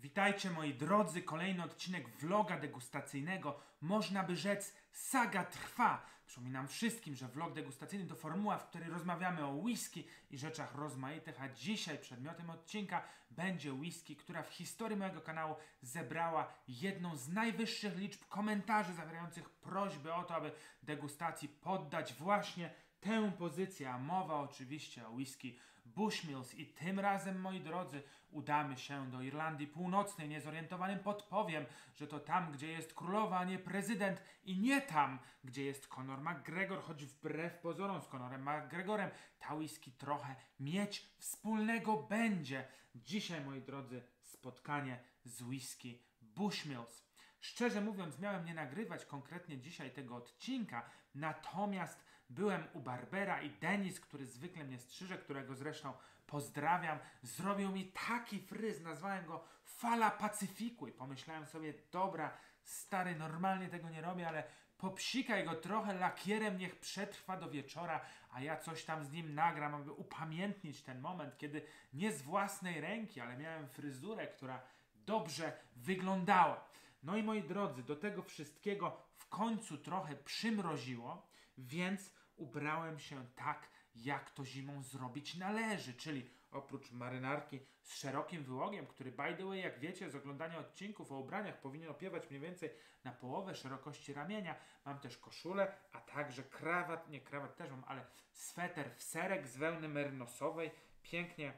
Witajcie moi drodzy, kolejny odcinek vloga degustacyjnego. Można by rzec, saga trwa. Przypominam wszystkim, że vlog degustacyjny to formuła, w której rozmawiamy o whisky i rzeczach rozmaitych, a dzisiaj przedmiotem odcinka będzie whisky, która w historii mojego kanału zebrała jedną z najwyższych liczb komentarzy zawierających prośby o to, aby degustacji poddać właśnie tę pozycję, a mowa oczywiście o whisky Bushmills i tym razem, moi drodzy, udamy się do Irlandii Północnej. Niezorientowanym podpowiem, że to tam, gdzie jest królowa, a nie prezydent i nie tam, gdzie jest Conor McGregor, choć wbrew pozorom z Conorem McGregorem ta whisky trochę mieć wspólnego będzie. Dzisiaj, moi drodzy, spotkanie z whisky Bushmills. Szczerze mówiąc, miałem nie nagrywać konkretnie dzisiaj tego odcinka, natomiast byłem u Barbera i Denis, który zwykle mnie strzyże, którego zresztą pozdrawiam, zrobił mi taki fryz, nazwałem go Fala Pacyfiku i pomyślałem sobie, dobra, stary, normalnie tego nie robię, ale popsikaj go trochę lakierem, niech przetrwa do wieczora, a ja coś tam z nim nagram, aby upamiętnić ten moment, kiedy nie z własnej ręki, ale miałem fryzurę, która dobrze wyglądała. No i moi drodzy, do tego wszystkiego w końcu trochę przymroziło, więc ubrałem się tak, jak to zimą zrobić należy, czyli oprócz marynarki z szerokim wyłogiem, który by the way, jak wiecie z oglądania odcinków o ubraniach powinien opiewać mniej więcej na połowę szerokości ramienia, mam też koszulę, a także krawat, nie krawat też mam, ale sweter w serek z wełny merynosowej, pięknie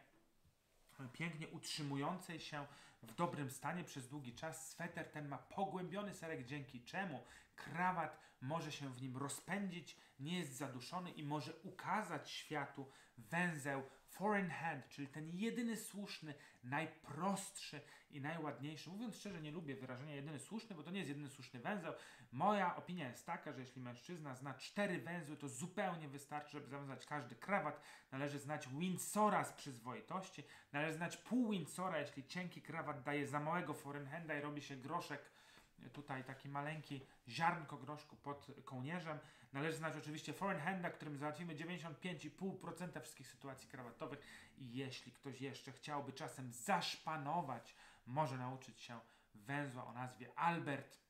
pięknie utrzymującej się w dobrym stanie przez długi czas. Sweter ten ma pogłębiony serek, dzięki czemu krawat może się w nim rozpędzić, nie jest zaduszony i może ukazać światu węzeł foreign hand, czyli ten jedyny słuszny, najprostszy i najładniejszy. Mówiąc szczerze, nie lubię wyrażenia jedyny słuszny, bo to nie jest jedyny słuszny węzeł. Moja opinia jest taka, że jeśli mężczyzna zna cztery węzły, to zupełnie wystarczy, żeby zawiązać każdy krawat. Należy znać Windsora z przyzwoitości, należy znać pół Windsora, jeśli cienki krawat daje za małego foreign handa i robi się groszek tutaj taki maleńki ziarnko groszku pod kołnierzem. Należy znać oczywiście foreign którym załatwimy 95,5% wszystkich sytuacji krawatowych i jeśli ktoś jeszcze chciałby czasem zaszpanować, może nauczyć się węzła o nazwie Albert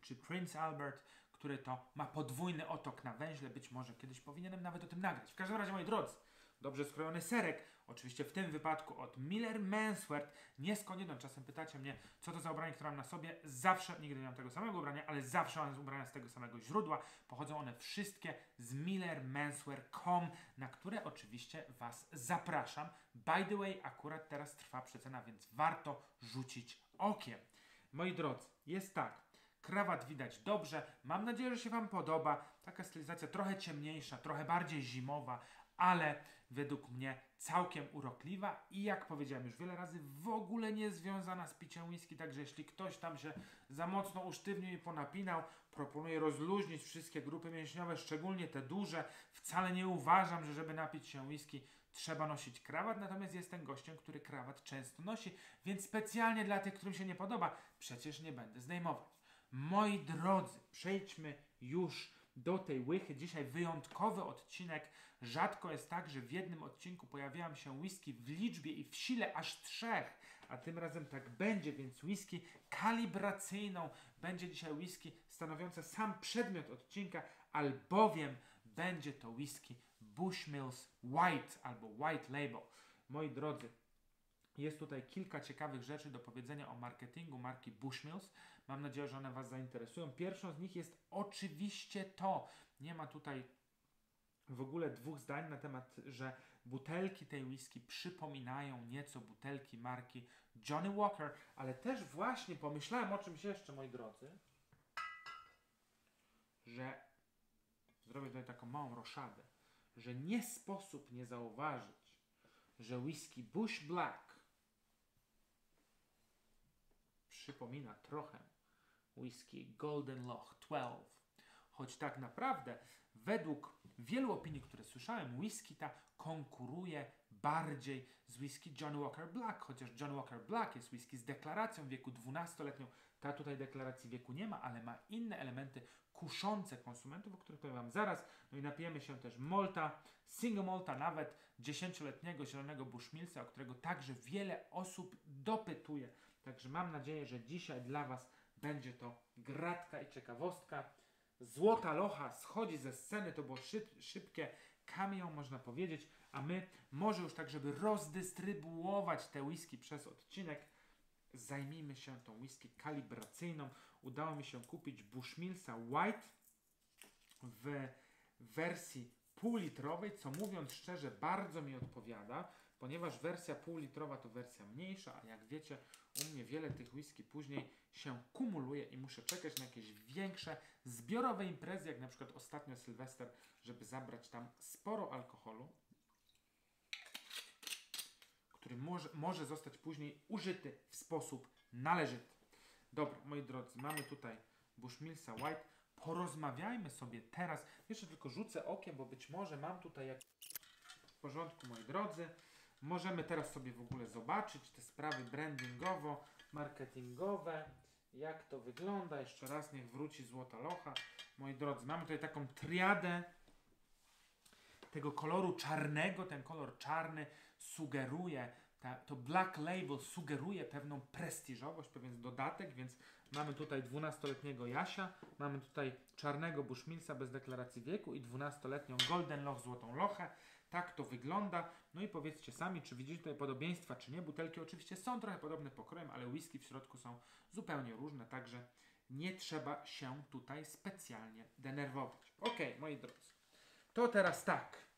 czy Prince Albert, który to ma podwójny otok na węźle. Być może kiedyś powinienem nawet o tym nagrać. W każdym razie, moi drodzy, dobrze skrojony serek, oczywiście w tym wypadku od Miller Manswear, nie. Czasem pytacie mnie, co to za ubranie, które mam na sobie. Zawsze, nigdy nie mam tego samego ubrania, ale zawsze mam ubrania z tego samego źródła. Pochodzą one wszystkie z millermanswear.com, na które oczywiście Was zapraszam. By the way, akurat teraz trwa przecena, więc warto rzucić okiem. Moi drodzy, jest tak. Krawat widać dobrze. Mam nadzieję, że się Wam podoba. Taka stylizacja trochę ciemniejsza, trochę bardziej zimowa, ale według mnie całkiem urokliwa i jak powiedziałem już wiele razy, w ogóle nie związana z piciem whisky, także jeśli ktoś tam się za mocno usztywnił i ponapinał, proponuję rozluźnić wszystkie grupy mięśniowe, szczególnie te duże. Wcale nie uważam, że żeby napić się whisky trzeba nosić krawat, natomiast jestem gościem, który krawat często nosi, więc specjalnie dla tych, którym się nie podoba, przecież nie będę zdejmować. Moi drodzy, przejdźmy już do tej łychy. Dzisiaj wyjątkowy odcinek. Rzadko jest tak, że w jednym odcinku pojawiają się whisky w liczbie i w sile aż trzech, a tym razem tak będzie, więc whisky kalibracyjną będzie dzisiaj whisky stanowiące sam przedmiot odcinka, albowiem będzie to whisky Bushmills White albo White Label. Moi drodzy, jest tutaj kilka ciekawych rzeczy do powiedzenia o marketingu marki Bushmills. Mam nadzieję, że one Was zainteresują. Pierwszą z nich jest oczywiście to, nie ma tutaj w ogóle dwóch zdań na temat, że butelki tej whisky przypominają nieco butelki marki Johnny Walker, ale też właśnie pomyślałem o czymś jeszcze, moi drodzy, że zrobię tutaj taką małą roszadę, że nie sposób nie zauważyć, że whisky Bush Black przypomina trochę whisky Golden Loch 12. Choć tak naprawdę, według wielu opinii, które słyszałem, whisky ta konkuruje bardziej z whisky John Walker Black, chociaż John Walker Black jest whisky z deklaracją wieku 12-letnią. Ta tutaj deklaracji wieku nie ma, ale ma inne elementy kuszące konsumentów, o których powiem Wam zaraz. No i napijemy się też Malta, single Malta, nawet 10-letniego zielonego Bushmilsa, o którego także wiele osób dopytuje Także mam nadzieję, że dzisiaj dla Was będzie to gratka i ciekawostka. Złota Locha schodzi ze sceny, to było szyb, szybkie cameo, można powiedzieć, a my może już tak, żeby rozdystrybuować te whisky przez odcinek, zajmijmy się tą whisky kalibracyjną. Udało mi się kupić Bushmillsa White w wersji półlitrowej, co mówiąc szczerze bardzo mi odpowiada, ponieważ wersja półlitrowa to wersja mniejsza, a jak wiecie, u mnie wiele tych whisky później się kumuluje i muszę czekać na jakieś większe zbiorowe imprezy, jak na przykład ostatnio Sylwester, żeby zabrać tam sporo alkoholu, który może, może zostać później użyty w sposób należyty. Dobra, moi drodzy, mamy tutaj Bushmillsa White. Porozmawiajmy sobie teraz. Jeszcze tylko rzucę okiem, bo być może mam tutaj jak... W porządku, moi drodzy. Możemy teraz sobie w ogóle zobaczyć te sprawy brandingowo, marketingowe. Jak to wygląda? Jeszcze raz niech wróci Złota Locha. Moi drodzy, mamy tutaj taką triadę tego koloru czarnego. Ten kolor czarny sugeruje, ta, to black label sugeruje pewną prestiżowość, pewien dodatek, więc mamy tutaj 12-letniego Jasia, mamy tutaj czarnego Bushmillsa bez deklaracji wieku i 12-letnią Golden Loch, Złotą Lochę. Tak to wygląda. No i powiedzcie sami, czy widzicie tutaj podobieństwa, czy nie. Butelki oczywiście są trochę podobne pokrojem, ale whisky w środku są zupełnie różne, także nie trzeba się tutaj specjalnie denerwować. Ok, moi drodzy. To teraz tak.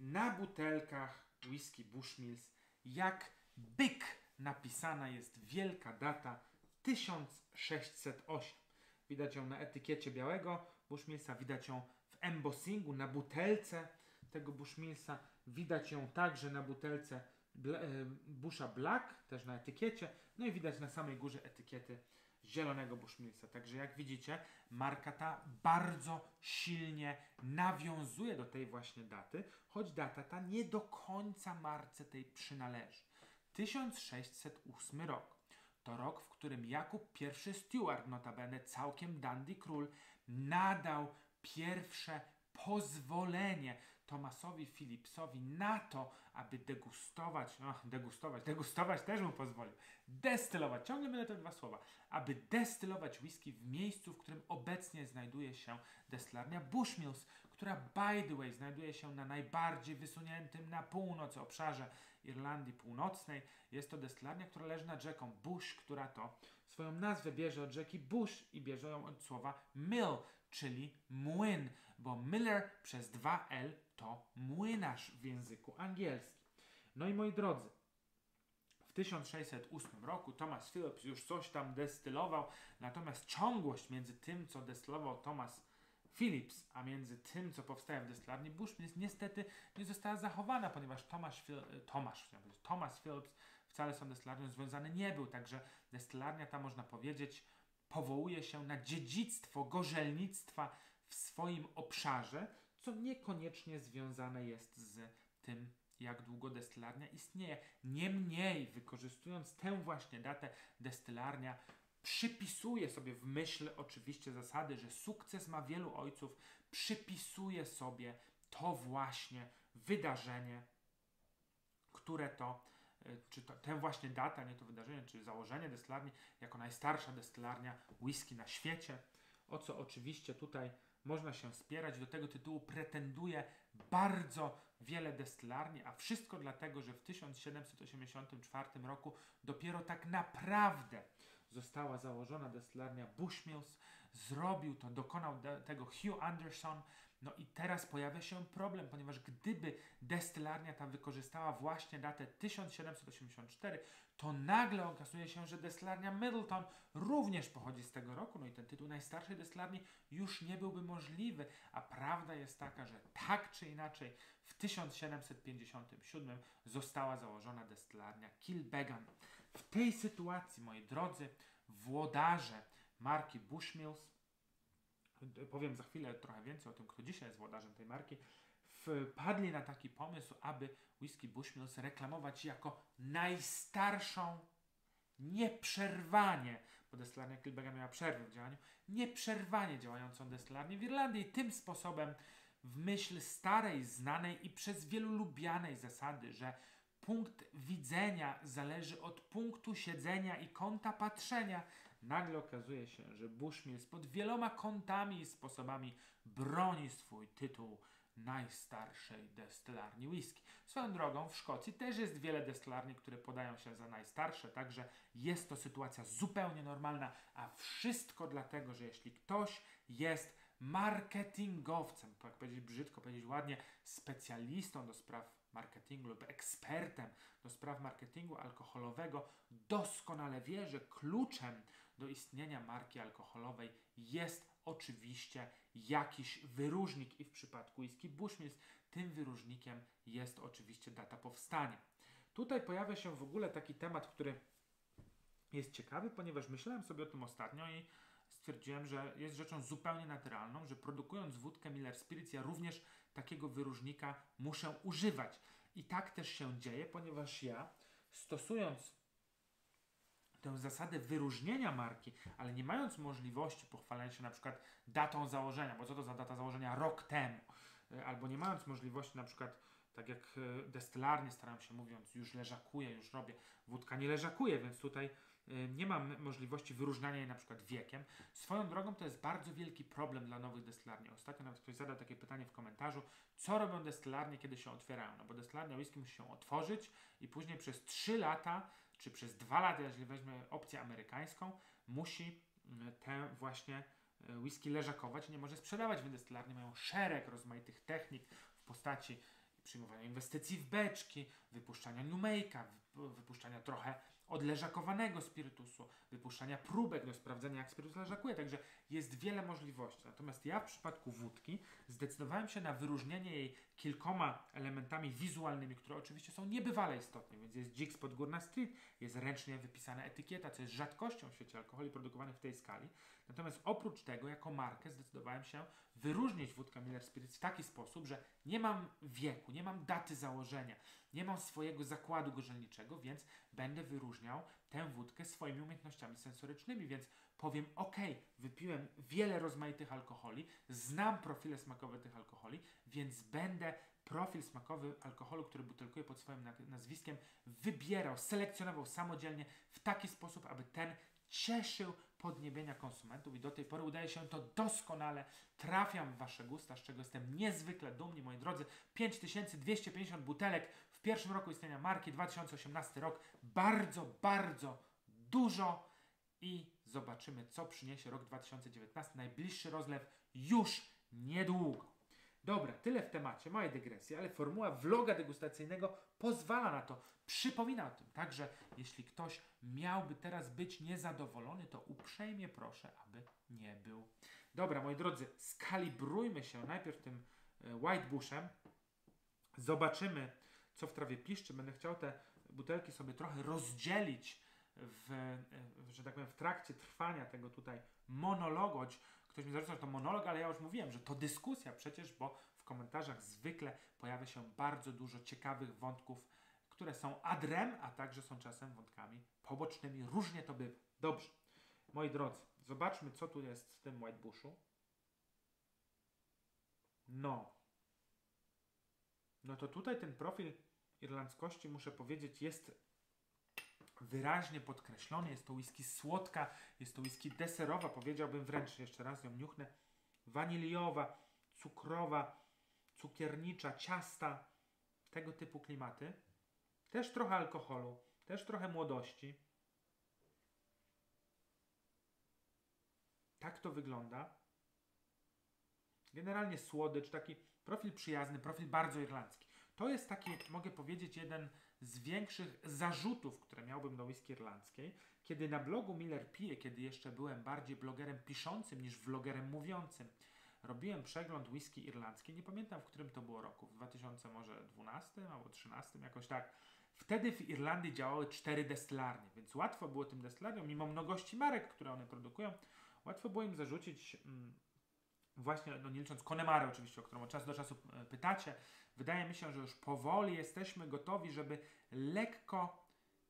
Na butelkach whisky Bushmills jak byk napisana jest wielka data 1608. Widać ją na etykiecie białego Bushmillsa, widać ją w embossingu na butelce tego Bushmillsa, widać ją także na butelce e, Busha Black, też na etykiecie, no i widać na samej górze etykiety zielonego Bushmillsa. Także jak widzicie, marka ta bardzo silnie nawiązuje do tej właśnie daty, choć data ta nie do końca marce tej przynależy. 1608 rok. To rok, w którym Jakub I Stuart, notabene całkiem dandy król, nadał pierwsze pozwolenie Tomasowi Philipsowi na to, aby degustować, no, degustować, degustować też mu pozwolił, destylować, ciągle będę te dwa słowa, aby destylować whisky w miejscu, w którym obecnie znajduje się destylarnia Bushmills, która by the way znajduje się na najbardziej wysuniętym na północ obszarze Irlandii Północnej. Jest to destylarnia, która leży nad rzeką Bush, która to swoją nazwę bierze od rzeki Bush i bierze ją od słowa mill, czyli młyn, bo Miller przez 2L to młynarz w języku angielskim. No i moi drodzy, w 1608 roku Thomas Phillips już coś tam destylował, natomiast ciągłość między tym, co destylował Thomas Phillips, a między tym, co powstaje w destylarni Bushmills, niestety nie została zachowana, ponieważ Thomas, Thomas, Thomas Phillips wcale z tą destylarnią związany nie był, także destylarnia ta, można powiedzieć, powołuje się na dziedzictwo gorzelnictwa w swoim obszarze, co niekoniecznie związane jest z tym, jak długo destylarnia istnieje. Niemniej, wykorzystując tę właśnie datę, destylarnia przypisuje sobie w myśl oczywiście zasady, że sukces ma wielu ojców, przypisuje sobie to właśnie wydarzenie, które to, e, czy to, tę właśnie datę, nie to wydarzenie, czy założenie destylarni jako najstarsza destylarnia whisky na świecie, o co oczywiście tutaj można się spierać. Do tego tytułu pretenduje bardzo wiele destylarni, a wszystko dlatego, że w 1784 roku dopiero tak naprawdę została założona destylarnia Bushmills. Zrobił to, dokonał tego Hugh Anderson. No i teraz pojawia się problem, ponieważ gdyby destylarnia ta wykorzystała właśnie datę 1784, to nagle okazuje się, że destylarnia Middleton również pochodzi z tego roku, no i ten tytuł najstarszej destylarni już nie byłby możliwy, a prawda jest taka, że tak czy inaczej w 1757 została założona destylarnia Kilbegan. W tej sytuacji, moi drodzy, włodarze marki Bushmills, powiem za chwilę trochę więcej o tym, kto dzisiaj jest włodarzem tej marki, wpadli na taki pomysł, aby whisky Bushmills reklamować jako najstarszą, nieprzerwanie, bo destylarnia Kilbega miała przerwę w działaniu, nieprzerwanie działającą destylarnię w Irlandii. Tym sposobem w myśl starej, znanej i przez wielu lubianej zasady, że punkt widzenia zależy od punktu siedzenia i kąta patrzenia, nagle okazuje się, że Bushmills pod wieloma kątami i sposobami broni swój tytuł najstarszej destylarni whisky. Swoją drogą w Szkocji też jest wiele destylarni, które podają się za najstarsze, także jest to sytuacja zupełnie normalna, a wszystko dlatego, że jeśli ktoś jest marketingowcem, tak powiedzieć brzydko, powiedzieć ładnie, specjalistą do spraw marketingu lub ekspertem do spraw marketingu alkoholowego, doskonale wie, że kluczem do istnienia marki alkoholowej jest oczywiście jakiś wyróżnik i w przypadku whisky Bushmills tym wyróżnikiem jest oczywiście data powstania. Tutaj pojawia się w ogóle taki temat, który jest ciekawy, ponieważ myślałem sobie o tym ostatnio i stwierdziłem, że jest rzeczą zupełnie naturalną, że produkując wódkę Miller Spirits ja również takiego wyróżnika muszę używać. I tak też się dzieje, ponieważ ja stosując tę zasadę wyróżnienia marki, ale nie mając możliwości pochwalenia się na przykład datą założenia, bo co to za data założenia rok temu, e, albo nie mając możliwości na przykład tak jak e, destylarnie staram się mówiąc, już leżakuję, już robię, wódka nie leżakuje, więc tutaj nie mam możliwości wyróżniania jej na przykład wiekiem. Swoją drogą to jest bardzo wielki problem dla nowych destylarni. Ostatnio nawet ktoś zadał takie pytanie w komentarzu, co robią destylarnie, kiedy się otwierają? No bo destylarnia whisky musi się otworzyć i później przez 3 lata czy przez dwa lata, jeżeli weźmie opcję amerykańską, musi mm, tę właśnie e, whisky leżakować nie może sprzedawać, więc destylarnie mają szereg rozmaitych technik w postaci przyjmowania inwestycji w beczki, wypuszczania make'a, wypuszczania trochę odleżakowanego spirytusu, wypuszczania próbek do sprawdzenia, jak spirytus leżakuje. Także jest wiele możliwości. Natomiast ja w przypadku wódki zdecydowałem się na wyróżnienie jej kilkoma elementami wizualnymi, które oczywiście są niebywale istotne. Więc jest Jigs pod Górna Street, jest ręcznie wypisana etykieta, co jest rzadkością w świecie alkoholi produkowanych w tej skali. Natomiast oprócz tego, jako markę zdecydowałem się wyróżnić wódkę Miller Spirits w taki sposób, że nie mam wieku, nie mam daty założenia, nie mam swojego zakładu gorzelniczego, więc będę wyróżniał tę wódkę swoimi umiejętnościami sensorycznymi, więc powiem, ok, wypiłem wiele rozmaitych alkoholi, znam profile smakowe tych alkoholi, więc będę profil smakowy alkoholu, który butelkuję pod swoim nazwiskiem, wybierał, selekcjonował samodzielnie w taki sposób, aby ten cieszył podniebienia konsumentów i do tej pory udaje się to doskonale. Trafiam w Wasze gusta, z czego jestem niezwykle dumny, moi drodzy. 5250 butelek w pierwszym roku istnienia marki, 2018 rok. Bardzo, bardzo dużo i zobaczymy, co przyniesie rok 2019. Najbliższy rozlew już niedługo. Dobra, tyle w temacie, małej dygresji, ale formuła vloga degustacyjnego pozwala na to, przypomina o tym. Także jeśli ktoś miałby teraz być niezadowolony, to uprzejmie proszę, aby nie był. Dobra, moi drodzy, skalibrujmy się najpierw tym e, White Bushem. Zobaczymy, co w trawie piszczy. Będę chciał te butelki sobie trochę rozdzielić w, że tak powiem, w trakcie trwania tego tutaj monologu, choć ktoś mi zarzucał, że to monolog, ale ja już mówiłem, że to dyskusja przecież, bo w komentarzach zwykle pojawia się bardzo dużo ciekawych wątków, które są adrem, a także są czasem wątkami pobocznymi. Różnie to bywa. Dobrze. Moi drodzy, zobaczmy, co tu jest w tym White Bushu. No. No to tutaj ten profil irlandzkości, muszę powiedzieć, jest wyraźnie podkreślony. Jest to whisky słodka, jest to whisky deserowa, powiedziałbym wręcz, jeszcze raz ją niuchnę, waniliowa, cukrowa, cukiernicza, ciasta, tego typu klimaty. Też trochę alkoholu, też trochę młodości. Tak to wygląda. Generalnie słodycz, taki profil przyjazny, profil bardzo irlandzki. To jest taki, mogę powiedzieć, jeden z większych zarzutów, które miałbym do whisky irlandzkiej, kiedy na blogu Miller pije, kiedy jeszcze byłem bardziej blogerem piszącym niż vlogerem mówiącym, robiłem przegląd whisky irlandzkiej, nie pamiętam w którym to było roku, w 2012 albo 2013, jakoś tak. Wtedy w Irlandii działały cztery destylarnie, więc łatwo było tym destylarniom, mimo mnogości marek, które one produkują, łatwo było im zarzucić mm, właśnie, no nie licząc Konemary oczywiście, o którą od czasu do czasu e, pytacie, wydaje mi się, że już powoli jesteśmy gotowi, żeby lekko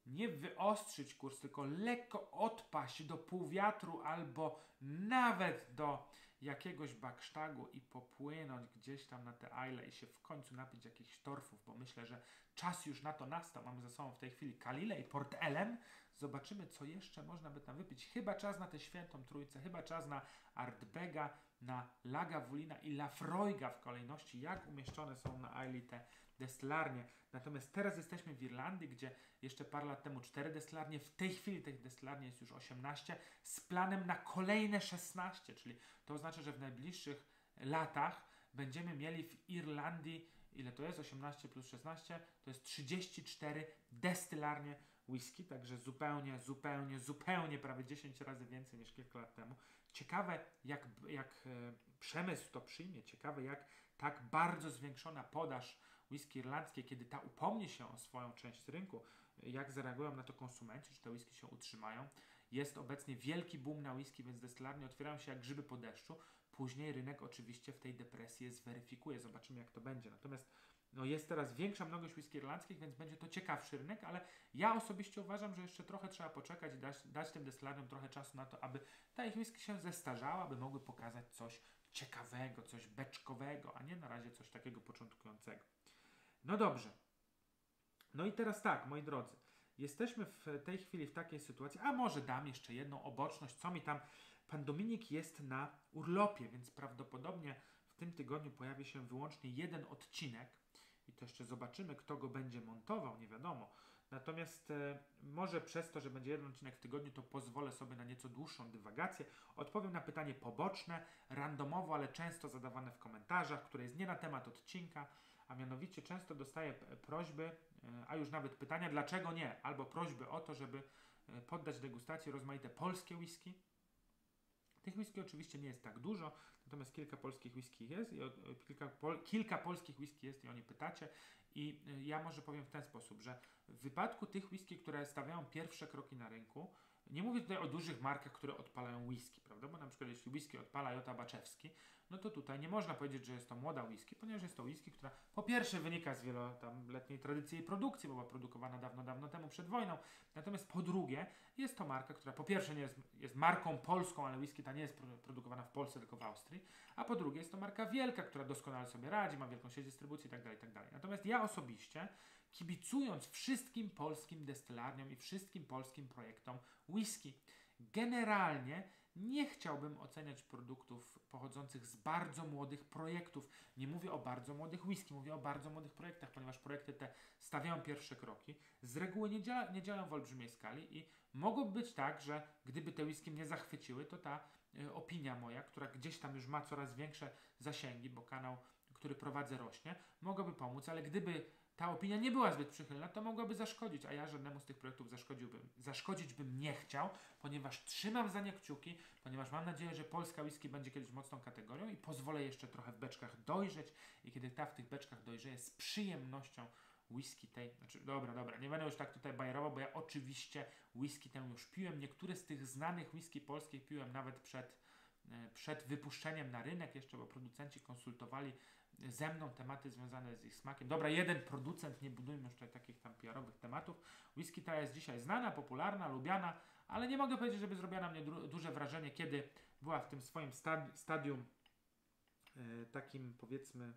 nie wyostrzyć kurs, tylko lekko odpaść do półwiatru albo nawet do jakiegoś baksztagu i popłynąć gdzieś tam na te Isle i się w końcu napić jakichś torfów, bo myślę, że czas już na to nastał. Mamy za sobą w tej chwili Kalile i Port Ellen. Zobaczymy, co jeszcze można by tam wypić. Chyba czas na tę świętą trójcę, chyba czas na Artbega, na Lagavulina i Lafroiga w kolejności, jak umieszczone są na Isle te destylarnie. Natomiast teraz jesteśmy w Irlandii, gdzie jeszcze parę lat temu cztery destylarnie, w tej chwili tych destylarni jest już 18, z planem na kolejne 16, czyli to oznacza, że w najbliższych latach będziemy mieli w Irlandii, ile to jest? 18 plus 16, to jest 34 destylarnie whisky, także zupełnie, zupełnie, zupełnie prawie 10 razy więcej niż kilka lat temu. Ciekawe, jak, jak e, przemysł to przyjmie, ciekawe, jak tak bardzo zwiększona podaż whisky irlandzkie, kiedy ta upomni się o swoją część rynku, jak zareagują na to konsumenci, czy te whisky się utrzymają. Jest obecnie wielki boom na whisky, więc destylarnie otwierają się jak grzyby po deszczu. Później rynek oczywiście w tej depresji je zweryfikuje. Zobaczymy, jak to będzie. Natomiast no jest teraz większa mnogość whisky irlandzkich, więc będzie to ciekawszy rynek, ale ja osobiście uważam, że jeszcze trochę trzeba poczekać i dać, dać tym destylariom trochę czasu na to, aby ta ich whisky się zestarzała, aby mogły pokazać coś ciekawego, coś beczkowego, a nie na razie coś takiego początkującego. No dobrze. No i teraz tak, moi drodzy. Jesteśmy w tej chwili w takiej sytuacji, a może dam jeszcze jedną oboczność, co mi tam. Pan Dominik jest na urlopie, więc prawdopodobnie w tym tygodniu pojawi się wyłącznie jeden odcinek i to jeszcze zobaczymy, kto go będzie montował, nie wiadomo. Natomiast e, może przez to, że będzie jeden odcinek w tygodniu, to pozwolę sobie na nieco dłuższą dywagację. Odpowiem na pytanie poboczne, randomowo, ale często zadawane w komentarzach, które jest nie na temat odcinka, a mianowicie często dostaję prośby, e, a już nawet pytania, dlaczego nie, albo prośby o to, żeby e, poddać degustacji rozmaite polskie whisky. Tych whisky oczywiście nie jest tak dużo, natomiast kilka polskich whisky jest i kilka, pol, kilka polskich whisky jest i o nie pytacie. I e, ja może powiem w ten sposób, że w wypadku tych whisky, które stawiają pierwsze kroki na rynku, nie mówię tutaj o dużych markach, które odpalają whisky, prawda? Bo na przykład jeśli whisky odpala Jota Baczewski, no to tutaj nie można powiedzieć, że jest to młoda whisky, ponieważ jest to whisky, która po pierwsze wynika z wieloletniej tradycji jej produkcji, bo była produkowana dawno, dawno temu przed wojną, natomiast po drugie jest to marka, która po pierwsze nie jest, jest marką polską, ale whisky ta nie jest produkowana w Polsce, tylko w Austrii, a po drugie jest to marka wielka, która doskonale sobie radzi, ma wielką sieć dystrybucji itd., tak itd. Tak natomiast ja osobiście kibicując wszystkim polskim destylarniom i wszystkim polskim projektom whisky. Generalnie nie chciałbym oceniać produktów pochodzących z bardzo młodych projektów. Nie mówię o bardzo młodych whisky, mówię o bardzo młodych projektach, ponieważ projekty te stawiają pierwsze kroki. Z reguły nie, nie działają w olbrzymiej skali i mogłoby być tak, że gdyby te whisky mnie zachwyciły, to ta y, opinia moja, która gdzieś tam już ma coraz większe zasięgi, bo kanał, który prowadzę rośnie, mogłaby pomóc, ale gdyby ta opinia nie była zbyt przychylna, to mogłaby zaszkodzić, a ja żadnemu z tych projektów zaszkodziłbym, zaszkodzić bym nie chciał, ponieważ trzymam za nie kciuki, ponieważ mam nadzieję, że polska whisky będzie kiedyś mocną kategorią i pozwolę jeszcze trochę w beczkach dojrzeć i kiedy ta w tych beczkach dojrzeje z przyjemnością whisky tej, znaczy dobra, dobra, nie będę już tak tutaj bajerował, bo ja oczywiście whisky tę już piłem, niektóre z tych znanych whisky polskich piłem nawet przed, e, przed wypuszczeniem na rynek jeszcze, bo producenci konsultowali ze mną tematy związane z ich smakiem. Dobra, jeden producent, nie budujmy już tutaj takich tam PR-owych tematów. Whisky ta jest dzisiaj znana, popularna, lubiana, ale nie mogę powiedzieć, żeby zrobiła na mnie duże wrażenie, kiedy była w tym swoim stadi stadium e, takim powiedzmy,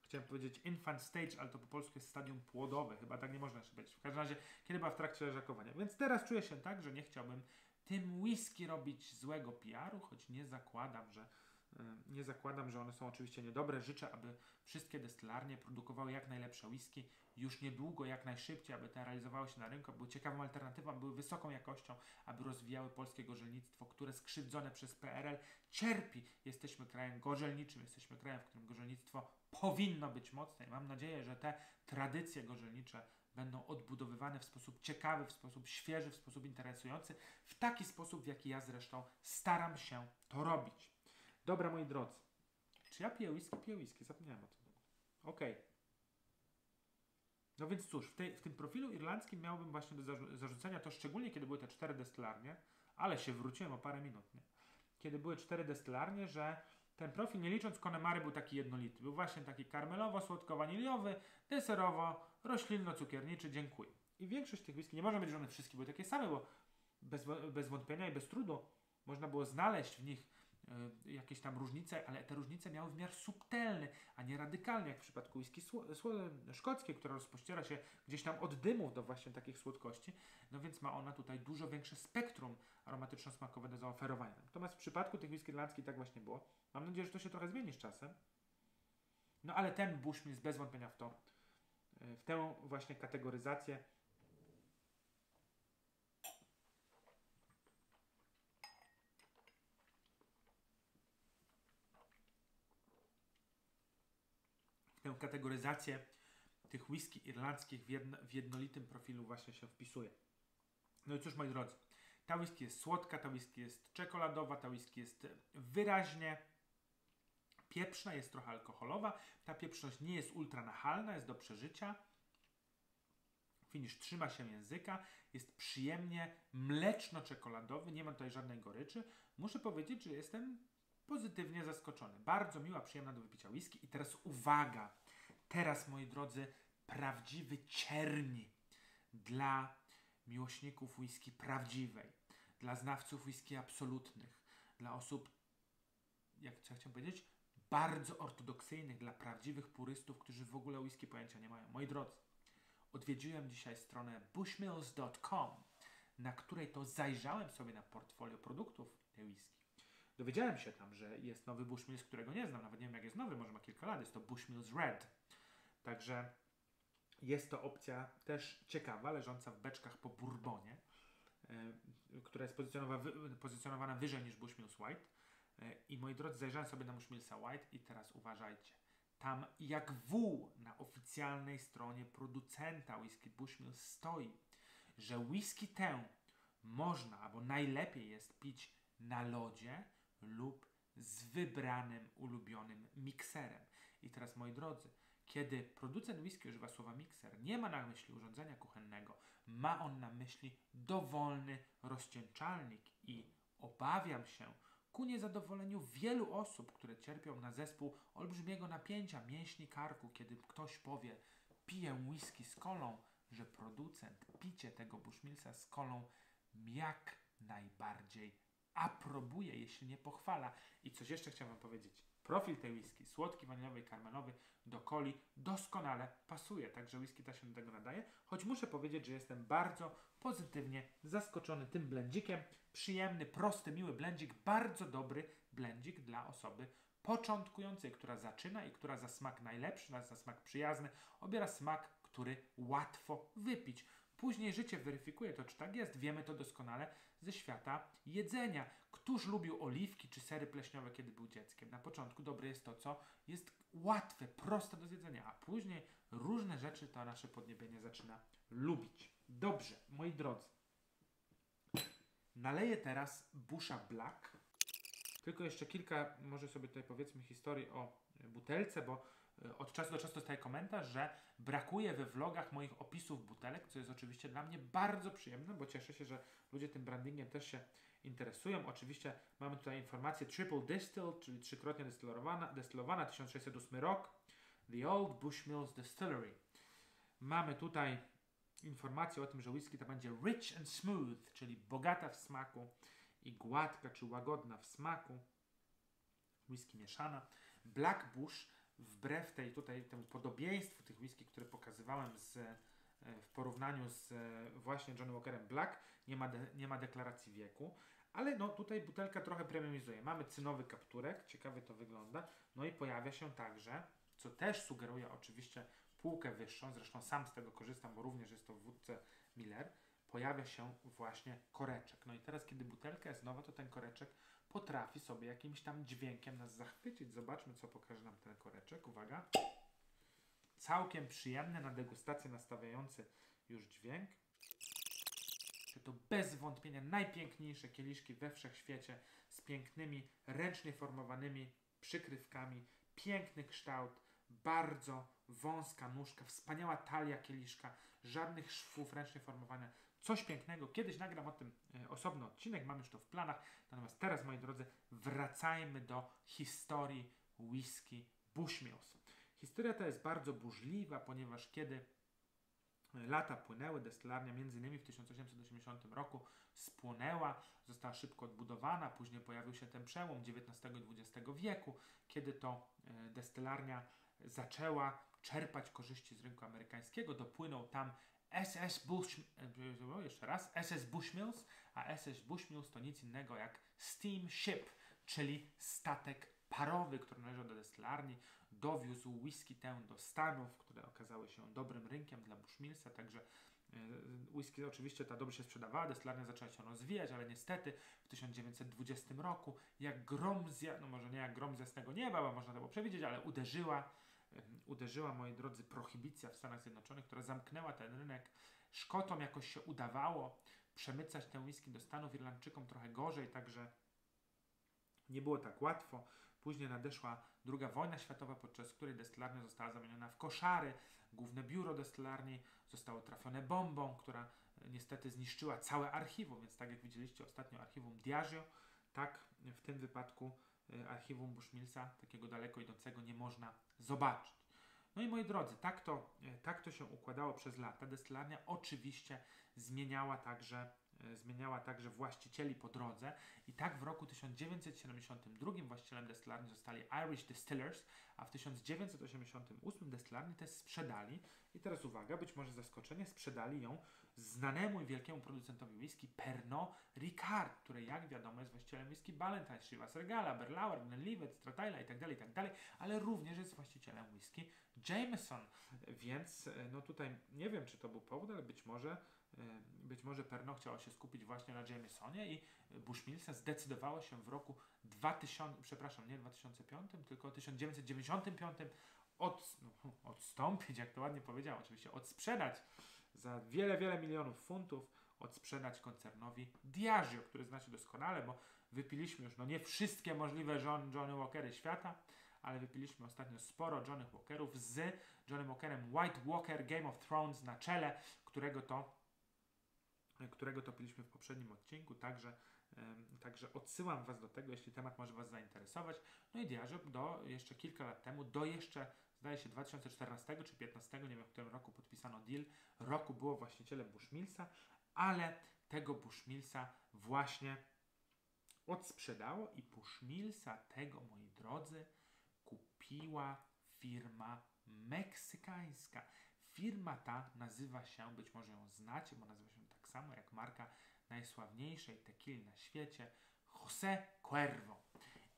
chciałem powiedzieć infant stage, ale to po polsku jest stadium płodowe, chyba tak nie można jeszcze powiedzieć. W każdym razie, kiedy była w trakcie leżakowania. Więc teraz czuję się tak, że nie chciałbym tym whisky robić złego PR-u, choć nie zakładam, że nie zakładam, że one są oczywiście niedobre. Życzę, aby wszystkie destylarnie produkowały jak najlepsze whisky już niedługo, jak najszybciej, aby te realizowały się na rynku, były ciekawą alternatywą, były wysoką jakością, aby rozwijały polskie gorzelnictwo, które skrzywdzone przez PRL cierpi. Jesteśmy krajem gorzelniczym, jesteśmy krajem, w którym gorzelnictwo powinno być mocne i mam nadzieję, że te tradycje gorzelnicze będą odbudowywane w sposób ciekawy, w sposób świeży, w sposób interesujący, w taki sposób, w jaki ja zresztą staram się to robić. Dobra, moi drodzy. Czy ja piję whisky? Piję whisky, zapomniałem o tym. Okej. Okay. No więc cóż, w, tej, w tym profilu irlandzkim miałbym właśnie do zarzucenia to szczególnie, kiedy były te cztery destylarnie, ale się wróciłem o parę minut, nie? Kiedy były cztery destylarnie, że ten profil, nie licząc Konemary, był taki jednolity. Był właśnie taki karmelowo-słodko-waniliowy, deserowo-roślinno-cukierniczy, dziękuję. I większość tych whisky, nie może być, że one wszystkie były takie same, bo bez, bez wątpienia i bez trudu można było znaleźć w nich jakieś tam różnice, ale te różnice miały wymiar subtelny, a nie radykalny, jak w przypadku whisky szkockiej, która rozpościera się gdzieś tam od dymów do właśnie takich słodkości, no więc ma ona tutaj dużo większe spektrum aromatyczno-smakowe do zaoferowania. Natomiast w przypadku tych whisky irlandzkich tak właśnie było. Mam nadzieję, że to się trochę zmieni z czasem. No ale ten Bushmills bez wątpienia w to, y, w tę właśnie kategoryzację kategoryzację tych whisky irlandzkich w, jedno, w jednolitym profilu właśnie się wpisuje. No i cóż, moi drodzy, ta whisky jest słodka, ta whisky jest czekoladowa, ta whisky jest wyraźnie pieprzna, jest trochę alkoholowa. Ta pieprzność nie jest ultra nachalna, jest do przeżycia. Finisz trzyma się języka, jest przyjemnie mleczno-czekoladowy, nie ma tutaj żadnej goryczy. Muszę powiedzieć, że jestem pozytywnie zaskoczony. Bardzo miła, przyjemna do wypicia whisky. I teraz uwaga, teraz moi drodzy, prawdziwy cierń dla miłośników whisky prawdziwej, dla znawców whisky absolutnych, dla osób, jak co ja chciałem powiedzieć, bardzo ortodoksyjnych, dla prawdziwych purystów, którzy w ogóle whisky pojęcia nie mają. Moi drodzy, odwiedziłem dzisiaj stronę bushmills.com, na której to zajrzałem sobie na portfolio produktów tej whisky. Dowiedziałem się tam, że jest nowy Bushmills, którego nie znam, nawet nie wiem jak jest nowy, może ma kilka lat, jest to Bushmills Red. Także jest to opcja też ciekawa, leżąca w beczkach po bourbonie, e, która jest pozycjonowana, wy, pozycjonowana wyżej niż Bushmills White. E, I moi drodzy, zajrzałem sobie na Bushmillsa White i teraz uważajcie. Tam jak wół na oficjalnej stronie producenta whisky Bushmills stoi, że whisky tę można, albo najlepiej jest pić na lodzie lub z wybranym, ulubionym mikserem. I teraz, moi drodzy, kiedy producent whisky używa słowa mikser, nie ma na myśli urządzenia kuchennego, ma on na myśli dowolny rozcieńczalnik i obawiam się, ku niezadowoleniu wielu osób, które cierpią na zespół olbrzymiego napięcia mięśni karku, kiedy ktoś powie, piję whisky z kolą, że producent picie tego Bushmillsa z kolą jak najbardziej aprobuje, jeśli nie pochwala. I coś jeszcze chciałem Wam powiedzieć. Profil tej whisky, słodki, waniliowy, karmelowy, do coli doskonale pasuje, także whisky ta się do tego nadaje, choć muszę powiedzieć, że jestem bardzo pozytywnie zaskoczony tym blendzikiem. Przyjemny, prosty, miły blendzik, bardzo dobry blendzik dla osoby początkującej, która zaczyna i która za smak najlepszy, za smak przyjazny, obiera smak, który łatwo wypić. Później życie weryfikuje to, czy tak jest. Wiemy to doskonale ze świata jedzenia. Któż lubił oliwki czy sery pleśniowe, kiedy był dzieckiem? Na początku dobre jest to, co jest łatwe, proste do zjedzenia, a później różne rzeczy to nasze podniebienie zaczyna lubić. Dobrze, moi drodzy. Naleję teraz Busha Black. Tylko jeszcze kilka, może sobie tutaj powiedzmy historii o butelce, bo e, od czasu do czasu dostaję komentarz, że brakuje we vlogach moich opisów butelek, co jest oczywiście dla mnie bardzo przyjemne, bo cieszę się, że ludzie tym brandingiem też się interesują. Oczywiście mamy tutaj informację Triple Distilled, czyli trzykrotnie destylowana, destylowana 1608 rok, The Old Bushmills Distillery. Mamy tutaj informację o tym, że whisky to będzie rich and smooth, czyli bogata w smaku i gładka czy łagodna w smaku. Whisky mieszana. Black Bush, wbrew tej tutaj temu podobieństwu tych whisky, które pokazywałem z, w porównaniu z e, właśnie Johnny Walkerem Black, nie ma, de, nie ma deklaracji wieku. Ale no tutaj butelka trochę premiumizuje. Mamy cynowy kapturek, ciekawie to wygląda. No i pojawia się także, co też sugeruje oczywiście półkę wyższą, zresztą sam z tego korzystam, bo również jest to w wódce Miller, pojawia się właśnie koreczek. No i teraz, kiedy butelka jest nowa, to ten koreczek potrafi sobie jakimś tam dźwiękiem nas zachwycić. Zobaczmy, co pokaże nam ten koreczek. Uwaga. Całkiem przyjemny na degustację nastawiający już dźwięk. To bez wątpienia najpiękniejsze kieliszki we wszechświecie z pięknymi, ręcznie formowanymi przykrywkami, piękny kształt, bardzo wąska nóżka, wspaniała talia kieliszka, żadnych szwów ręcznie formowania. Coś pięknego. Kiedyś nagram o tym e, osobny odcinek, mam już to w planach. Natomiast teraz, moi drodzy, wracajmy do historii whisky Bushmills. Historia ta jest bardzo burzliwa, ponieważ kiedy Lata płynęły, destylarnia między innymi w 1880 roku spłonęła, została szybko odbudowana, później pojawił się ten przełom XIX i XX wieku, kiedy to e, destylarnia zaczęła czerpać korzyści z rynku amerykańskiego, dopłynął tam SS e, jeszcze raz, SS Bushmills, a SS Bushmills to nic innego jak steamship, czyli statek parowy, który należał do destylarni, dowiózł whisky tę do Stanów, które okazały się dobrym rynkiem dla Bushmillsa, także e, whisky oczywiście ta dobrze się sprzedawała, destylarnia zaczęła się rozwijać, ale niestety w 1920 roku jak grom z, no może nie jak grom z jasnego nieba, bo można to było przewidzieć, ale uderzyła, uderzyła, moi drodzy, prohibicja w Stanach Zjednoczonych, która zamknęła ten rynek. Szkotom jakoś się udawało przemycać tę whisky do Stanów, Irlandczykom trochę gorzej, także nie było tak łatwo. Później nadeszła II wojna światowa, podczas której destylarnia została zamieniona w koszary. Główne biuro destylarni zostało trafione bombą, która e, niestety zniszczyła całe archiwum, więc tak jak widzieliście ostatnio archiwum Diageo, tak w tym wypadku e, archiwum Bushmillsa, takiego daleko idącego, nie można zobaczyć. No i moi drodzy, tak to, e, tak to się układało przez lata. Destylarnia oczywiście zmieniała także zmieniała także właścicieli po drodze i tak w roku 1972 właścicielem destylarni zostali Irish Distillers, a w 1988 destylarni też sprzedali i teraz uwaga, być może zaskoczenie, sprzedali ją znanemu i wielkiemu producentowi whisky Pernod Ricard, który jak wiadomo jest właścicielem whisky Ballantine, Chivas Regala, Berlauer, Glenlivet, Stratila itd., tak itd., tak ale również jest właścicielem whisky Jameson, więc e, no tutaj nie wiem, czy to był powód, ale być może E, być może Pernod chciało się skupić właśnie na Jamesonie i Bushmilsa zdecydowało się w roku 2000, przepraszam, nie 2005, tylko 1995 od, no, odstąpić, jak to ładnie powiedział, oczywiście odsprzedać za wiele, wiele milionów funtów, odsprzedać koncernowi Diageo, który znacie doskonale, bo wypiliśmy już, no nie wszystkie możliwe John, Johnny Walkery świata, ale wypiliśmy ostatnio sporo Johnny Walkerów z Johnny Walkerem White Walker Game of Thrones na czele, którego to którego topiliśmy w poprzednim odcinku, także, także odsyłam Was do tego, jeśli temat może Was zainteresować. No i Diageo do jeszcze kilka lat temu, do jeszcze zdaje się 2014 czy 2015, nie wiem w którym roku podpisano deal, roku było właścicielem Bushmillsa, ale tego Bushmillsa właśnie odsprzedało i Bushmillsa tego, moi drodzy, kupiła firma meksykańska. Firma ta nazywa się, być może ją znacie, bo nazywa się samo jak marka najsławniejszej tequili na świecie, Jose Cuervo.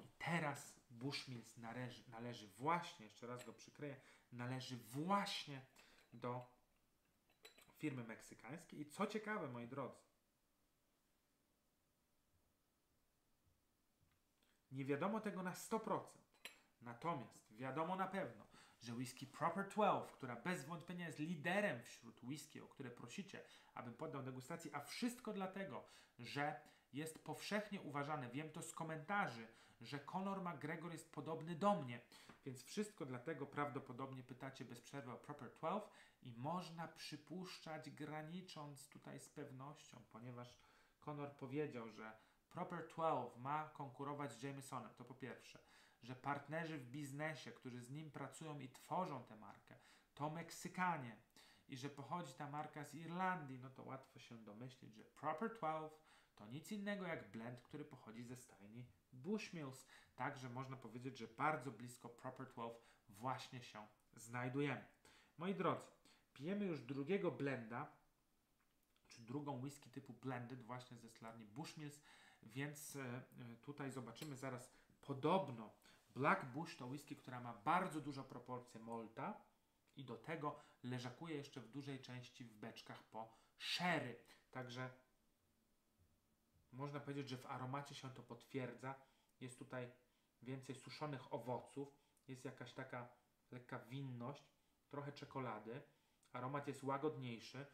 I teraz Bushmills należy, należy właśnie, jeszcze raz go przykryję, należy właśnie do firmy meksykańskiej. I co ciekawe, moi drodzy, nie wiadomo tego na 100%. Natomiast wiadomo na pewno, że whisky Proper 12, która bez wątpienia jest liderem wśród whisky, o które prosicie, abym poddał degustacji, a wszystko dlatego, że jest powszechnie uważane, wiem to z komentarzy, że Conor McGregor jest podobny do mnie, więc wszystko dlatego prawdopodobnie pytacie bez przerwy o Proper 12 i można przypuszczać, granicząc tutaj z pewnością, ponieważ Conor powiedział, że Proper 12 ma konkurować z Jamesonem, to po pierwsze że partnerzy w biznesie, którzy z nim pracują i tworzą tę markę, to Meksykanie i że pochodzi ta marka z Irlandii, no to łatwo się domyślić, że Proper 12 to nic innego jak blend, który pochodzi ze stajni Bushmills. Także można powiedzieć, że bardzo blisko Proper 12 właśnie się znajdujemy. Moi drodzy, pijemy już drugiego blenda, czy drugą whisky typu blended właśnie ze slarni Bushmills, więc e, e, tutaj zobaczymy zaraz podobno Black Bush to whisky, która ma bardzo dużo proporcje molta i do tego leżakuje jeszcze w dużej części w beczkach po sherry. Także można powiedzieć, że w aromacie się to potwierdza. Jest tutaj więcej suszonych owoców, jest jakaś taka lekka winność, trochę czekolady. Aromat jest łagodniejszy.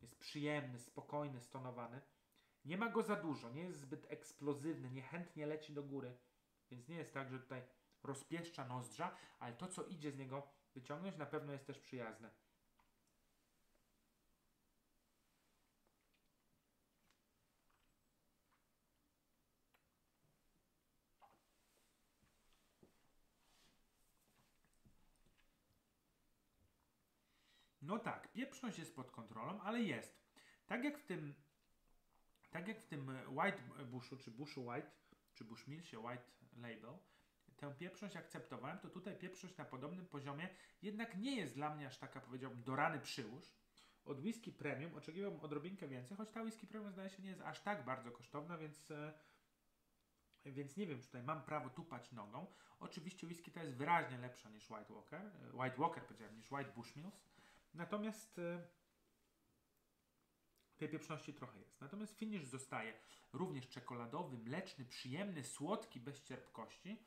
Jest przyjemny, spokojny, stonowany. Nie ma go za dużo, nie jest zbyt eksplozywny, niechętnie leci do góry, więc nie jest tak, że tutaj rozpieszcza nozdrza, ale to, co idzie z niego wyciągnąć, na pewno jest też przyjazne. No tak, pieprzność jest pod kontrolą, ale jest. Tak jak w tym, tak jak w tym White Bushu, czy Bushu White, czy Bushmilsie White Label, tę pieprzność akceptowałem, to tutaj pieprzność na podobnym poziomie jednak nie jest dla mnie aż taka, powiedziałbym, do rany przyłóż. Od whisky premium oczekiwałbym odrobinkę więcej, choć ta whisky premium zdaje się nie jest aż tak bardzo kosztowna, więc, e, więc nie wiem, czy tutaj mam prawo tupać nogą. Oczywiście whisky ta jest wyraźnie lepsza niż White Walker, e, White Walker powiedziałem, niż White Bushmills. Natomiast e, tej pieprzności trochę jest. Natomiast finish zostaje również czekoladowy, mleczny, przyjemny, słodki, bez cierpkości.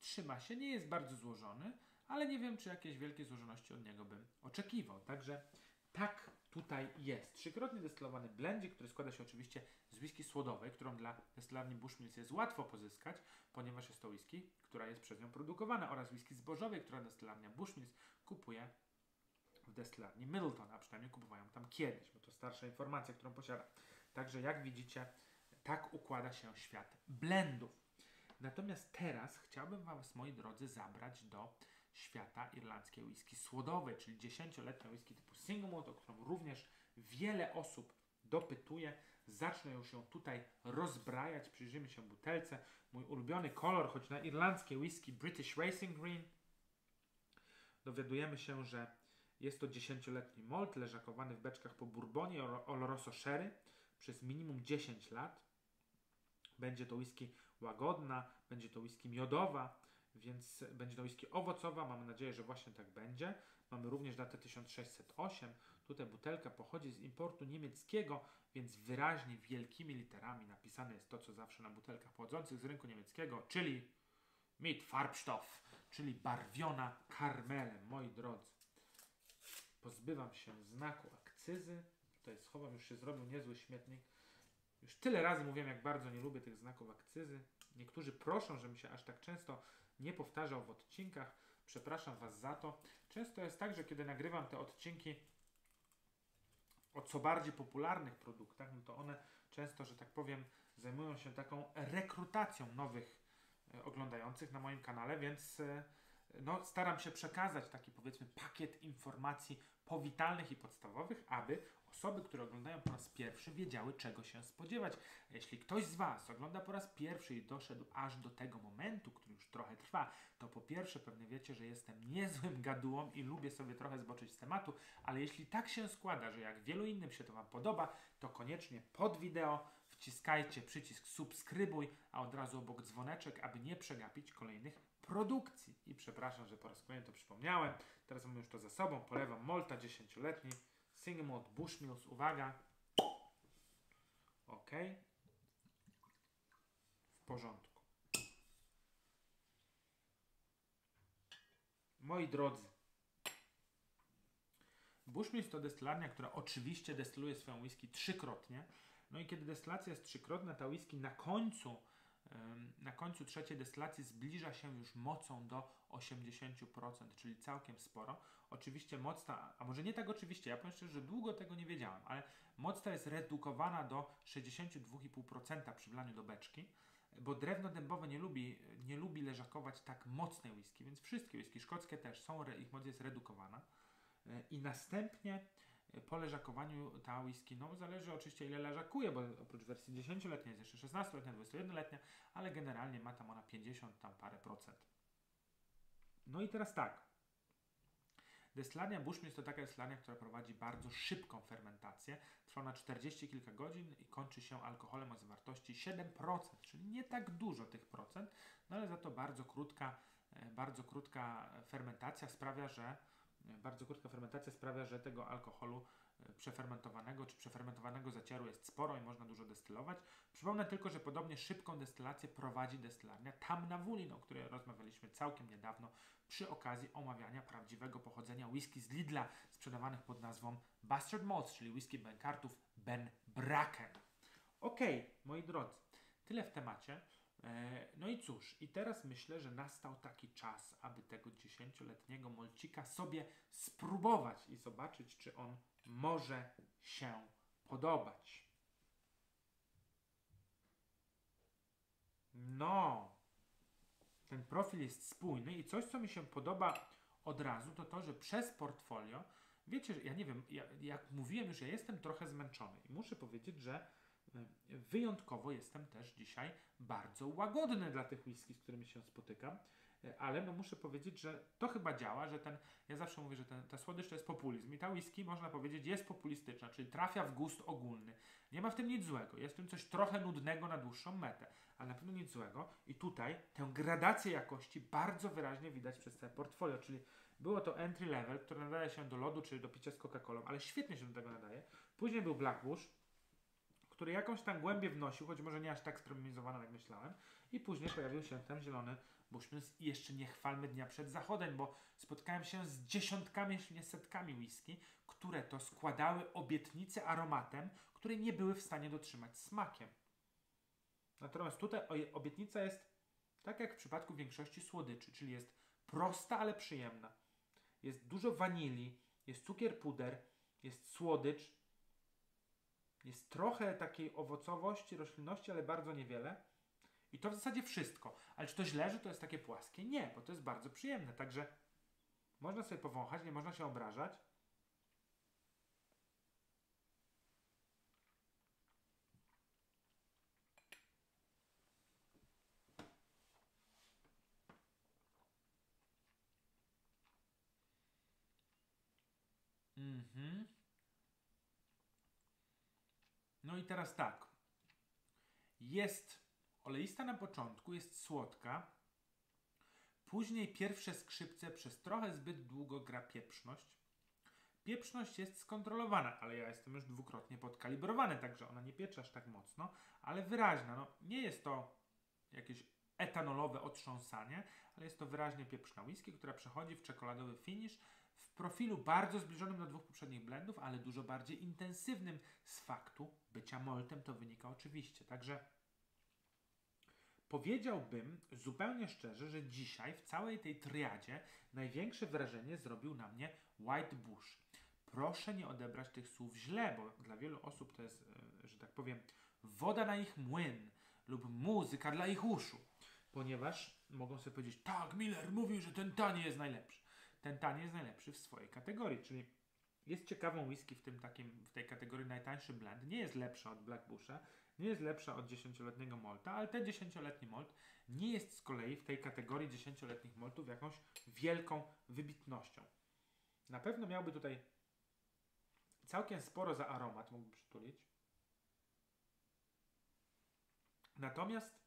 Trzyma się, nie jest bardzo złożony, ale nie wiem, czy jakieś wielkie złożoności od niego bym oczekiwał. Także tak tutaj jest. Trzykrotnie destylowany blendzik, który składa się oczywiście z whisky słodowej, którą dla destylarni Bushmills jest łatwo pozyskać, ponieważ jest to whisky, która jest przez nią produkowana oraz whisky zbożowej, która destylarnia Bushmills kupuje w destylarni Middleton, a przynajmniej kupowają tam kiedyś, bo to starsza informacja, którą posiada. Także jak widzicie, tak układa się świat blendów. Natomiast teraz chciałbym Was, moi drodzy, zabrać do świata irlandzkiej whisky słodowej, czyli 10-letnia whisky typu single malt, o którą również wiele osób dopytuje. Zacznę już ją tutaj rozbrajać. Przyjrzymy się butelce. Mój ulubiony kolor, choć na irlandzkie whisky British Racing Green. Dowiadujemy się, że jest to 10-letni malt leżakowany w beczkach po Bourbonie Oloroso Sherry przez minimum 10 lat. Będzie to whisky łagodna, będzie to whisky miodowa, więc będzie to whisky owocowa. Mamy nadzieję, że właśnie tak będzie. Mamy również datę 1608. Tutaj butelka pochodzi z importu niemieckiego, więc wyraźnie wielkimi literami napisane jest to, co zawsze na butelkach pochodzących z rynku niemieckiego, czyli mit Farbstoff, czyli barwiona karmelem, moi drodzy. Pozbywam się znaku akcyzy. Tutaj schowam, już się zrobił niezły śmietnik. Już tyle razy mówiłem, jak bardzo nie lubię tych znaków akcyzy. Niektórzy proszą, żebym się aż tak często nie powtarzał w odcinkach. Przepraszam Was za to. Często jest tak, że kiedy nagrywam te odcinki o co bardziej popularnych produktach, no to one często, że tak powiem, zajmują się taką rekrutacją nowych e, oglądających na moim kanale, więc e, no, staram się przekazać taki powiedzmy pakiet informacji powitalnych i podstawowych, aby osoby, które oglądają po raz pierwszy, wiedziały czego się spodziewać. Jeśli ktoś z Was ogląda po raz pierwszy i doszedł aż do tego momentu, który już trochę trwa, to po pierwsze pewnie wiecie, że jestem niezłym gadułą i lubię sobie trochę zboczyć z tematu, ale jeśli tak się składa, że jak wielu innym się to Wam podoba, to koniecznie pod wideo wciskajcie przycisk subskrybuj, a od razu obok dzwoneczek, aby nie przegapić kolejnych produkcji. I przepraszam, że po raz kolejny to przypomniałem. Teraz mamy już to za sobą. Polewam Molta 10-letni. Single Malt Bushmills. Uwaga. Ok. W porządku. Moi drodzy. Bushmills to destylarnia, która oczywiście destyluje swoją whisky trzykrotnie. No i kiedy destylacja jest trzykrotna, ta whisky na końcu na końcu trzeciej destylacji zbliża się już mocą do 80%, czyli całkiem sporo. Oczywiście moc ta, a może nie tak oczywiście, ja powiem szczerze, że długo tego nie wiedziałem, ale moc ta jest redukowana do 62,5% przy wlaniu do beczki, bo drewno dębowe nie lubi, nie lubi leżakować tak mocnej whisky, więc wszystkie whisky szkockie też są, ich moc jest redukowana. E, I następnie po leżakowaniu ta whisky, no zależy oczywiście ile leżakuje, bo oprócz wersji 10-letniej jest jeszcze 16-letnia, 21-letnia, ale generalnie ma tam ona 50 tam parę procent. No i teraz tak. Destylarnia Bushmills to taka destylarnia, która prowadzi bardzo szybką fermentację. Trwa na 40 kilka godzin i kończy się alkoholem o zawartości 7%, czyli nie tak dużo tych procent, no ale za to bardzo krótka, e, bardzo krótka fermentacja sprawia, że bardzo krótka fermentacja sprawia, że tego alkoholu e, przefermentowanego czy przefermentowanego zacieru jest sporo i można dużo destylować. Przypomnę tylko, że podobnie szybką destylację prowadzi destylarnia Tamna Wulin, o której rozmawialiśmy całkiem niedawno przy okazji omawiania prawdziwego pochodzenia whisky z Lidla sprzedawanych pod nazwą Bastard Malts, czyli whisky Benkartów Ben Bracken. Ok, moi drodzy, tyle w temacie. E, no i cóż, i teraz myślę, że nastał taki czas, aby tego dziesięcioletniego molcika sobie spróbować i zobaczyć, czy on może się podobać. No, ten profil jest spójny i coś, co mi się podoba od razu, to to, że przez portfolio wiecie, ja nie wiem, ja, jak mówiłem już, ja jestem trochę zmęczony i muszę powiedzieć, że wyjątkowo jestem też dzisiaj bardzo łagodny dla tych whisky, z którymi się spotykam. Y, Ale no muszę powiedzieć, że to chyba działa, że ten, ja zawsze mówię, że ten, ta słodycz to jest populizm i ta whisky, można powiedzieć, jest populistyczna, czyli trafia w gust ogólny. Nie ma w tym nic złego, jest w tym coś trochę nudnego na dłuższą metę, ale na pewno nic złego i tutaj tę gradację jakości bardzo wyraźnie widać przez całe portfolio, czyli było to entry level, które nadaje się do lodu, czyli do picia z Coca-Colą, ale świetnie się do tego nadaje. Później był Black Bush, który jakąś tam głębię wnosił, choć może nie aż tak spremisowany jak myślałem. I później pojawił się ten zielony Bushmills i jeszcze nie chwalmy dnia przed zachodem, bo spotkałem się z dziesiątkami, jeśli nie setkami whisky, które to składały obietnice aromatem, które nie były w stanie dotrzymać smakiem. Natomiast tutaj obietnica jest tak jak w przypadku większości słodyczy, czyli jest prosta, ale przyjemna. Jest dużo wanilii, jest cukier puder, jest słodycz, jest trochę takiej owocowości, roślinności, ale bardzo niewiele. I to w zasadzie wszystko. Ale czy to źle, że to jest takie płaskie? Nie, bo to jest bardzo przyjemne. Także można sobie powąchać, nie można się obrażać. Mhm. No i teraz tak. Jest oleista na początku, jest słodka. Później pierwsze skrzypce przez trochę zbyt długo gra pieprzność. Pieprzność jest skontrolowana, ale ja jestem już dwukrotnie podkalibrowany, także ona nie piecze aż tak mocno, ale wyraźna. No, nie jest to jakieś etanolowe otrząsanie, ale jest to wyraźnie pieprzna whisky, która przechodzi w czekoladowy finish w profilu bardzo zbliżonym do dwóch poprzednich blendów, ale dużo bardziej intensywnym z faktu bycia moltem, to wynika oczywiście. Także powiedziałbym zupełnie szczerze, że dzisiaj w całej tej triadzie największe wrażenie zrobił na mnie White Bush. Proszę nie odebrać tych słów źle, bo dla wielu osób to jest, e, że tak powiem, woda na ich młyn lub muzyka dla ich uszu. Ponieważ mogą sobie powiedzieć, tak, Miller mówił, że ten tani jest najlepszy. Ten tani jest najlepszy w swojej kategorii, czyli jest ciekawą whisky w, tym takim, w tej kategorii najtańszy blend. Nie jest lepsza od Black Busha, nie jest lepsza od 10-letniego Malta, ale ten 10-letni Malt nie jest z kolei w tej kategorii 10-letnich Maltów jakąś wielką wybitnością. Na pewno miałby tutaj całkiem sporo za aromat, mógłby przytulić. Natomiast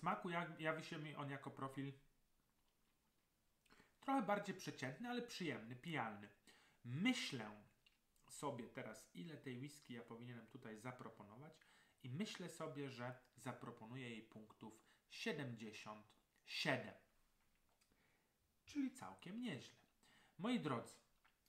smaku jawi się mi on jako profil trochę bardziej przeciętny, ale przyjemny, pijalny. Myślę sobie teraz, ile tej whisky ja powinienem tutaj zaproponować i myślę sobie, że zaproponuję jej punktów 77. Czyli całkiem nieźle. Moi drodzy,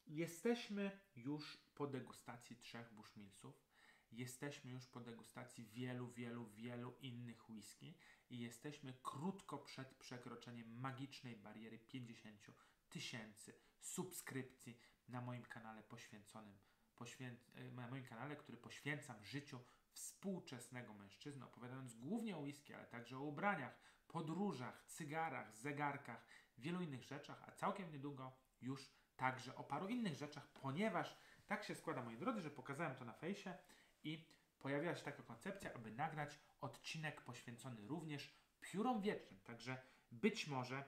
jesteśmy już po degustacji trzech Bushmillsów. Jesteśmy już po degustacji wielu, wielu, wielu innych whisky i jesteśmy krótko przed przekroczeniem magicznej bariery 50 tysięcy subskrypcji na moim kanale poświęconym, poświę, e, na moim kanale, który poświęcam życiu współczesnego mężczyzny, opowiadając głównie o whisky, ale także o ubraniach, podróżach, cygarach, zegarkach, wielu innych rzeczach, a całkiem niedługo już także o paru innych rzeczach, ponieważ tak się składa, moi drodzy, że pokazałem to na fejsie i pojawiła się taka koncepcja, aby nagrać odcinek poświęcony również piórom wiecznym. Także być może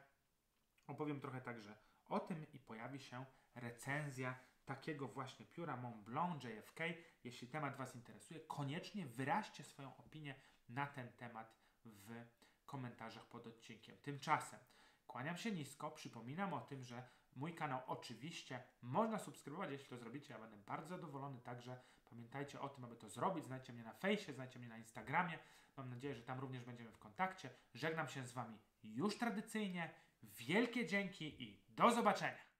opowiem trochę także o tym i pojawi się recenzja takiego właśnie pióra Mont Blanc JFK. Jeśli temat Was interesuje, koniecznie wyraźcie swoją opinię na ten temat w komentarzach pod odcinkiem. Tymczasem kłaniam się nisko, przypominam o tym, że mój kanał oczywiście można subskrybować, jeśli to zrobicie, ja będę bardzo zadowolony, także pamiętajcie o tym, aby to zrobić. Znajdźcie mnie na fejsie, znajdźcie mnie na Instagramie. Mam nadzieję, że tam również będziemy w kontakcie. Żegnam się z Wami już tradycyjnie. Wielkie dzięki i do zobaczenia!